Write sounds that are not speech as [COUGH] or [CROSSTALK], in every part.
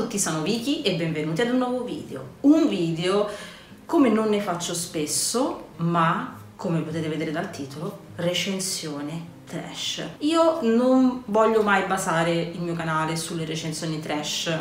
tutti, sono Vicky e benvenuti ad un nuovo video. Un video come non ne faccio spesso, ma come potete vedere dal titolo, recensione trash. Io non voglio mai basare il mio canale sulle recensioni trash.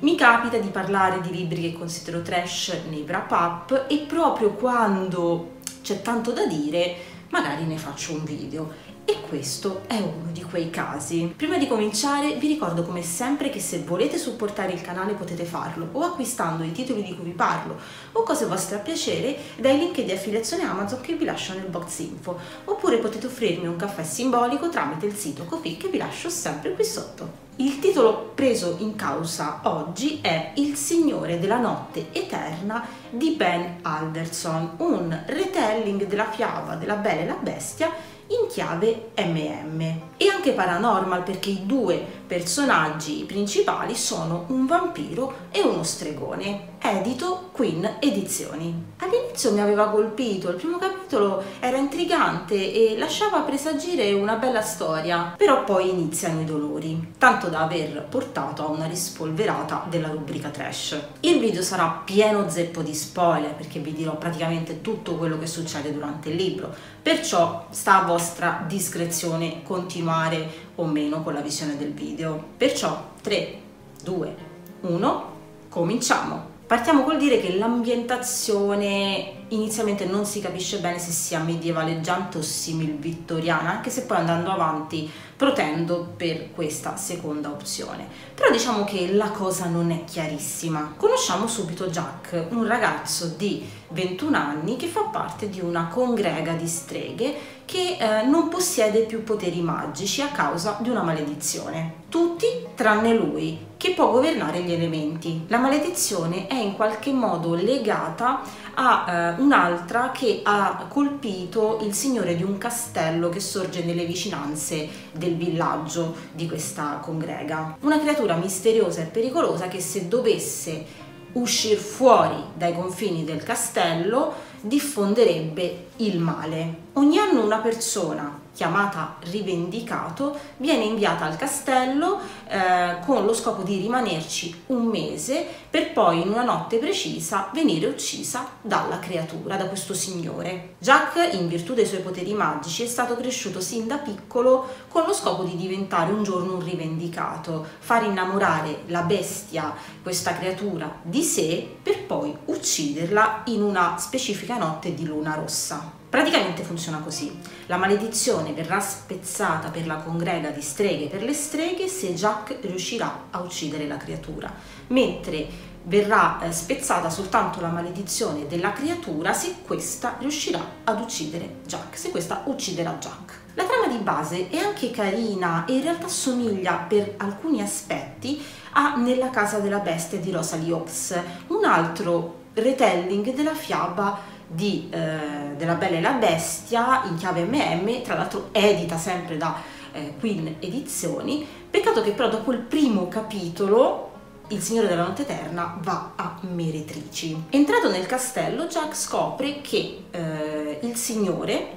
Mi capita di parlare di libri che considero trash nei wrap up e proprio quando c'è tanto da dire magari ne faccio un video e questo è uno di quei casi. Prima di cominciare vi ricordo come sempre che se volete supportare il canale potete farlo o acquistando i titoli di cui vi parlo o cose vostre a piacere dai link di affiliazione Amazon che vi lascio nel box info oppure potete offrirmi un caffè simbolico tramite il sito Kofi che vi lascio sempre qui sotto. Il titolo preso in causa oggi è Il Signore della Notte Eterna di Ben Alderson, un retelling della fiaba della Bella e la Bestia in chiave MM e anche paranormal perché i due personaggi principali sono un vampiro e uno stregone. Edito Queen Edizioni. All'inizio mi aveva colpito il primo capitolo era intrigante e lasciava presagire una bella storia però poi iniziano i dolori tanto da aver portato a una rispolverata della rubrica trash. Il video sarà pieno zeppo di spoiler perché vi dirò praticamente tutto quello che succede durante il libro perciò sta a vostra discrezione continuare o meno con la visione del video. Perciò 3, 2, 1, cominciamo! Partiamo col dire che l'ambientazione inizialmente non si capisce bene se sia medievaleggiante o simil vittoriana, anche se poi andando avanti protendo per questa seconda opzione. Però diciamo che la cosa non è chiarissima. Conosciamo subito Jack, un ragazzo di 21 anni che fa parte di una congrega di streghe che eh, non possiede più poteri magici a causa di una maledizione. Tutti tranne lui, che può governare gli elementi. La maledizione è in qualche modo legata a eh, un'altra che ha colpito il signore di un castello che sorge nelle vicinanze del villaggio di questa congrega. Una creatura misteriosa e pericolosa che se dovesse uscire fuori dai confini del castello diffonderebbe il male. Ogni anno una persona chiamata rivendicato, viene inviata al castello eh, con lo scopo di rimanerci un mese per poi in una notte precisa venire uccisa dalla creatura, da questo signore. Jack, in virtù dei suoi poteri magici, è stato cresciuto sin da piccolo con lo scopo di diventare un giorno un rivendicato, far innamorare la bestia, questa creatura, di sé per poi ucciderla in una specifica notte di luna rossa. Praticamente funziona così. La maledizione verrà spezzata per la congrega di streghe per le streghe se Jack riuscirà a uccidere la creatura, mentre verrà eh, spezzata soltanto la maledizione della creatura se questa riuscirà ad uccidere Jack, se questa ucciderà Jack. La trama di base è anche carina e in realtà somiglia per alcuni aspetti a Nella casa della bestia di Rosalie Oaks, un altro retelling della fiaba di, eh, della Bella e la Bestia in chiave MM, tra l'altro edita sempre da eh, Queen Edizioni. Peccato che però dopo il primo capitolo il Signore della Notte Eterna va a meretrici. Entrato nel castello, Jack scopre che eh, Signore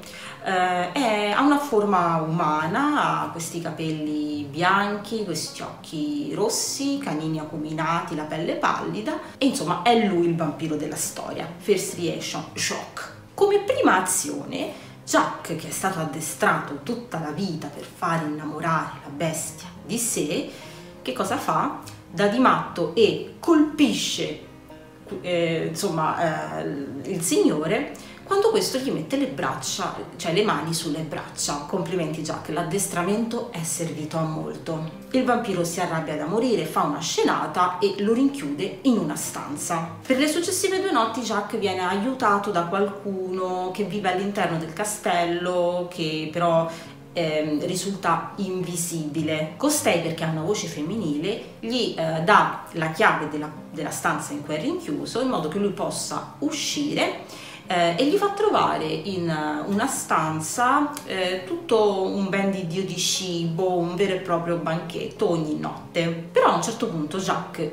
eh, è, ha una forma umana, ha questi capelli bianchi, questi occhi rossi, canini acuminati, la pelle pallida e insomma è lui il vampiro della storia. First reaction, shock. Come prima azione Jack, che è stato addestrato tutta la vita per far innamorare la bestia di sé, che cosa fa? Da di matto e colpisce eh, insomma, eh, il signore quando questo gli mette le braccia, cioè le mani sulle braccia. Complimenti Jack, l'addestramento è servito a molto. Il vampiro si arrabbia da morire, fa una scenata e lo rinchiude in una stanza. Per le successive due notti Jack viene aiutato da qualcuno che vive all'interno del castello, che però eh, risulta invisibile. Costei, perché ha una voce femminile, gli eh, dà la chiave della, della stanza in cui è rinchiuso in modo che lui possa uscire eh, e gli fa trovare in eh, una stanza eh, tutto un ben di dio di cibo, un vero e proprio banchetto ogni notte. Però a un certo punto Jacques,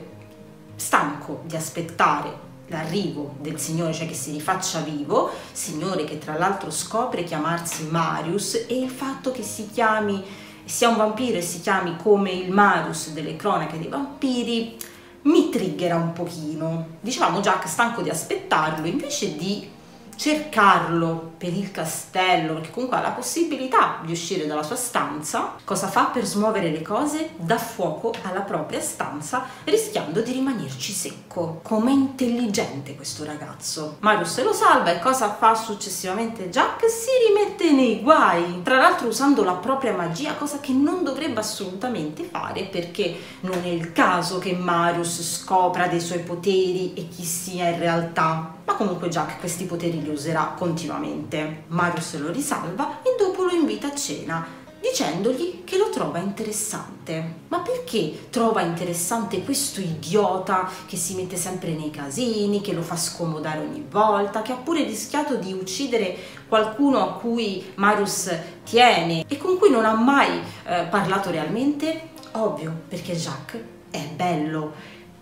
stanco di aspettare l'arrivo del Signore, cioè che si rifaccia vivo, Signore che tra l'altro scopre chiamarsi Marius e il fatto che si chiami, sia un vampiro e si chiami come il Marius delle cronache dei vampiri, mi triggera un pochino. Dicevamo Jack stanco di aspettarlo, invece di cercarlo per il castello, perché comunque ha la possibilità di uscire dalla sua stanza, cosa fa per smuovere le cose? Dà fuoco alla propria stanza rischiando di rimanerci secco. Com'è intelligente questo ragazzo. Marius lo salva e cosa fa successivamente Jack? Si rimette nei guai, tra l'altro usando la propria magia, cosa che non dovrebbe assolutamente fare perché non è il caso che Marius scopra dei suoi poteri e chi sia in realtà ma comunque Jack questi poteri li userà continuamente. Marius lo risalva e dopo lo invita a cena dicendogli che lo trova interessante. Ma perché trova interessante questo idiota che si mette sempre nei casini, che lo fa scomodare ogni volta, che ha pure rischiato di uccidere qualcuno a cui Marius tiene e con cui non ha mai eh, parlato realmente? Ovvio, perché Jack è bello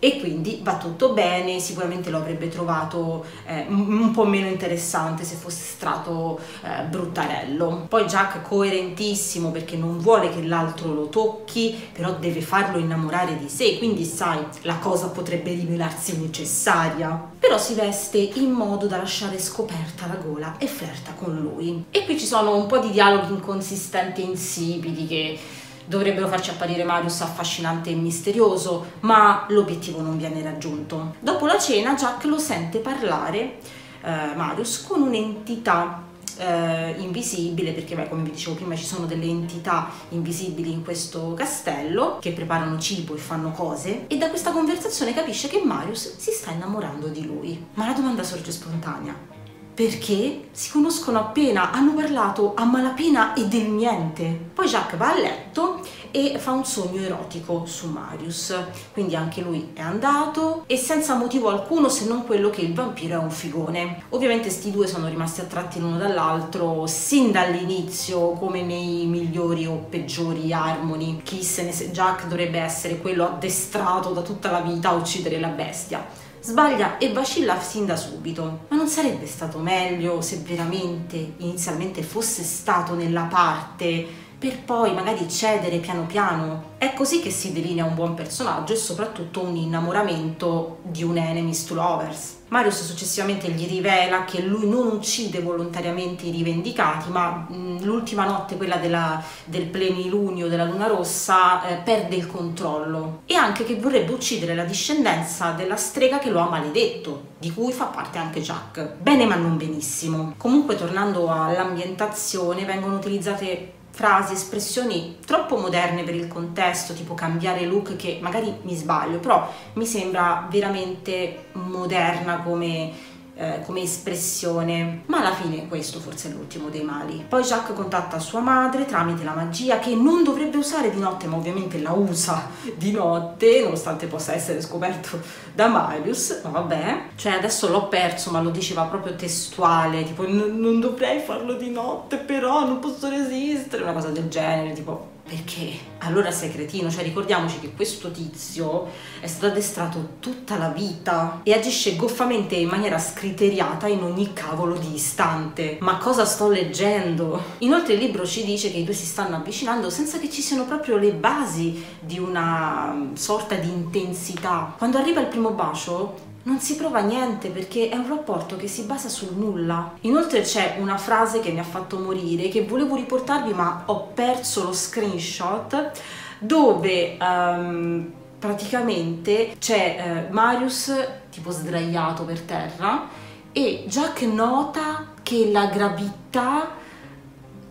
e quindi va tutto bene, sicuramente lo avrebbe trovato eh, un po' meno interessante se fosse stato eh, bruttarello. Poi Jack coerentissimo perché non vuole che l'altro lo tocchi, però deve farlo innamorare di sé, quindi sai, la cosa potrebbe rivelarsi necessaria. Però si veste in modo da lasciare scoperta la gola e flirta con lui. E qui ci sono un po' di dialoghi inconsistenti e insipidi che dovrebbero farci apparire Marius affascinante e misterioso, ma l'obiettivo non viene raggiunto. Dopo la cena Jack lo sente parlare, eh, Marius, con un'entità eh, invisibile, perché beh, come vi dicevo prima ci sono delle entità invisibili in questo castello che preparano cibo e fanno cose, e da questa conversazione capisce che Marius si sta innamorando di lui. Ma la domanda sorge spontanea perché si conoscono appena, hanno parlato a malapena e del niente. Poi Jacques va a letto e fa un sogno erotico su Marius, quindi anche lui è andato e senza motivo alcuno se non quello che il vampiro è un figone. Ovviamente sti due sono rimasti attratti l'uno dall'altro sin dall'inizio come nei migliori o peggiori armoni. Chi se Jack dovrebbe essere quello addestrato da tutta la vita a uccidere la bestia sbaglia e vacilla sin da subito. Ma non sarebbe stato meglio se veramente inizialmente fosse stato nella parte per poi magari cedere piano piano. È così che si delinea un buon personaggio e soprattutto un innamoramento di un enemies to lovers. Marius successivamente gli rivela che lui non uccide volontariamente i rivendicati, ma l'ultima notte, quella della, del plenilunio della luna rossa, eh, perde il controllo e anche che vorrebbe uccidere la discendenza della strega che lo ha maledetto, di cui fa parte anche Jack. Bene ma non benissimo. Comunque tornando all'ambientazione vengono utilizzate frasi, espressioni troppo moderne per il contesto, tipo cambiare look, che magari mi sbaglio, però mi sembra veramente moderna come eh, come espressione, ma alla fine questo forse è l'ultimo dei mali. Poi Jacques contatta sua madre tramite la magia che non dovrebbe usare di notte, ma ovviamente la usa di notte, nonostante possa essere scoperto da Marius, ma vabbè, cioè adesso l'ho perso, ma lo diceva proprio testuale, tipo non dovrei farlo di notte, però non posso resistere, una cosa del genere, tipo perché allora sei cretino, cioè ricordiamoci che questo tizio è stato addestrato tutta la vita e agisce goffamente in maniera scriteriata in ogni cavolo di istante. Ma cosa sto leggendo? Inoltre il libro ci dice che i due si stanno avvicinando senza che ci siano proprio le basi di una sorta di intensità. Quando arriva il primo bacio, non si prova niente perché è un rapporto che si basa sul nulla. Inoltre c'è una frase che mi ha fatto morire che volevo riportarvi ma ho perso lo screenshot dove um, praticamente c'è uh, Marius tipo sdraiato per terra e Jack nota che la gravità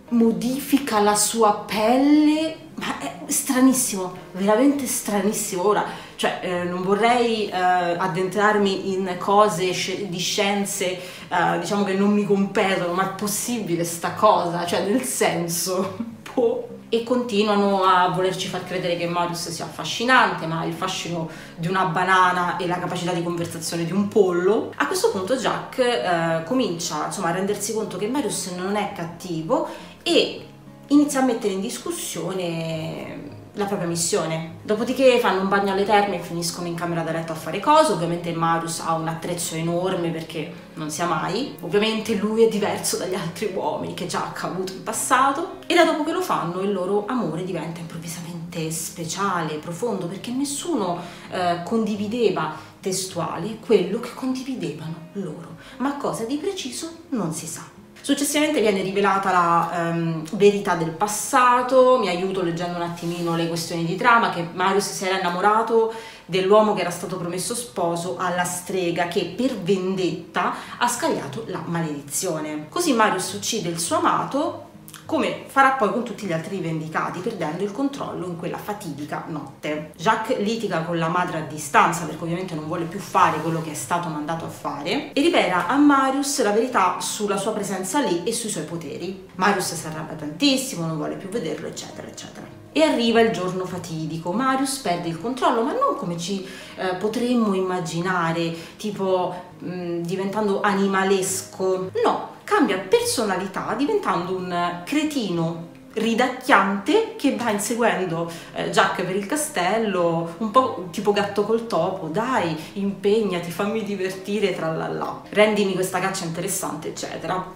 modifica la sua pelle ma è stranissimo, veramente stranissimo. Ora, cioè, eh, non vorrei eh, addentrarmi in cose sci- di scienze, eh, diciamo che non mi competono, ma è possibile sta cosa? Cioè, nel senso, può [LAUGHS] e continuano a volerci far credere che Marius sia affascinante, ma il fascino di una banana e la capacità di conversazione di un pollo. A questo punto Jack eh, comincia insomma, a rendersi conto che Marius non è cattivo e inizia a mettere in discussione la propria missione. Dopodiché fanno un bagno alle terme e finiscono in camera da letto a fare cose. Ovviamente Marius ha un attrezzo enorme perché non sia mai. Ovviamente lui è diverso dagli altri uomini che già ha avuto in passato. E da dopo che lo fanno il loro amore diventa improvvisamente speciale, profondo, perché nessuno eh, condivideva testuali quello che condividevano loro, ma cosa di preciso non si sa. Successivamente viene rivelata la um, verità del passato, mi aiuto leggendo un attimino le questioni di trama, che Marius si era innamorato dell'uomo che era stato promesso sposo alla strega che per vendetta ha scagliato la maledizione. Così Marius uccide il suo amato come farà poi con tutti gli altri rivendicati, perdendo il controllo in quella fatidica notte. Jacques litiga con la madre a distanza perché ovviamente non vuole più fare quello che è stato mandato a fare e rivela a Marius la verità sulla sua presenza lì e sui suoi poteri. Marius si arrabbia tantissimo, non vuole più vederlo, eccetera, eccetera. E arriva il giorno fatidico, Marius perde il controllo, ma non come ci eh, potremmo immaginare, tipo mh, mm, diventando animalesco, no, cambia personalità diventando un cretino ridacchiante che va inseguendo eh, Jack per il castello, un po' tipo gatto col topo, dai, impegnati, fammi divertire, tra la la. Rendimi questa caccia interessante, eccetera.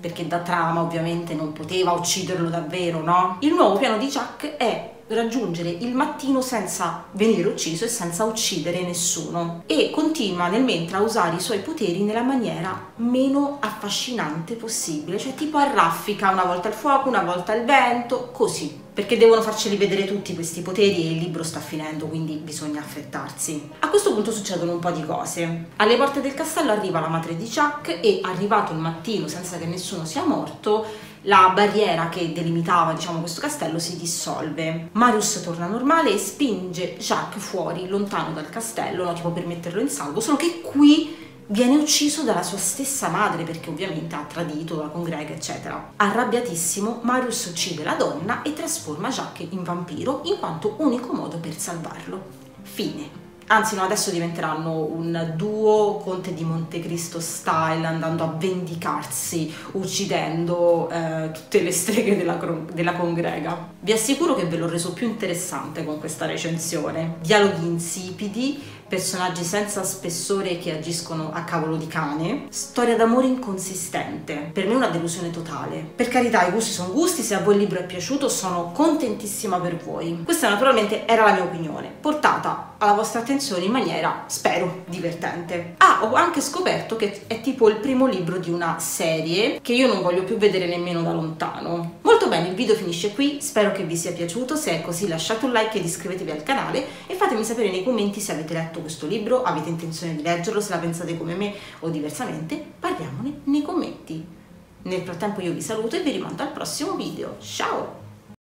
Perché da trama ovviamente non poteva ucciderlo davvero, no? Il nuovo piano di Jack è raggiungere il mattino senza venire ucciso e senza uccidere nessuno e continua nel mentre a usare i suoi poteri nella maniera meno affascinante possibile, cioè tipo arraffica una volta il fuoco, una volta il vento, così perché devono farceli vedere tutti questi poteri e il libro sta finendo, quindi bisogna affrettarsi. A questo punto succedono un po' di cose. Alle porte del castello arriva la madre di Chuck e arrivato il mattino senza che nessuno sia morto, la barriera che delimitava diciamo, questo castello si dissolve. Marius torna normale e spinge Jacques fuori, lontano dal castello, no, tipo per metterlo in salvo, solo che qui viene ucciso dalla sua stessa madre perché ovviamente ha tradito la congrega eccetera. Arrabbiatissimo, Marius uccide la donna e trasforma Jacques in vampiro in quanto unico modo per salvarlo. Fine anzi no, adesso diventeranno un duo Conte di Montecristo style, andando a vendicarsi, uccidendo eh, tutte le streghe della, della, congrega. Vi assicuro che ve l'ho reso più interessante con questa recensione. Dialoghi insipidi, personaggi senza spessore che agiscono a cavolo di cane, storia d'amore inconsistente, per me una delusione totale. Per carità, i gusti sono gusti, se a voi il libro è piaciuto sono contentissima per voi. Questa naturalmente era la mia opinione, portata alla vostra attenzione in maniera, spero, divertente. Ah, ho anche scoperto che è tipo il primo libro di una serie che io non voglio più vedere nemmeno da lontano. Molto bene, il video finisce qui, spero che vi sia piaciuto, se è così lasciate un like ed iscrivetevi al canale e fatemi sapere nei commenti se avete letto questo libro, avete intenzione di leggerlo, se la pensate come me o diversamente, parliamone nei commenti. Nel frattempo io vi saluto e vi rimando al prossimo video. Ciao!